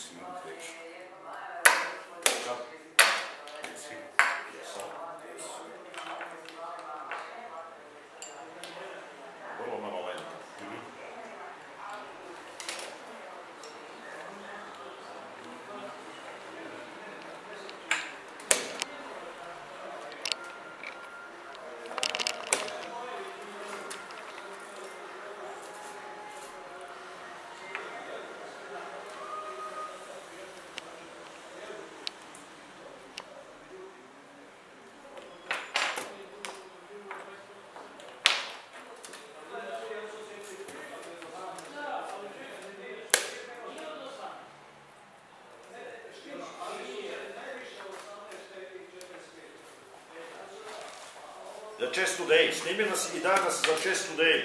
Señor. The chest today. Snimi nas i danas za chest today.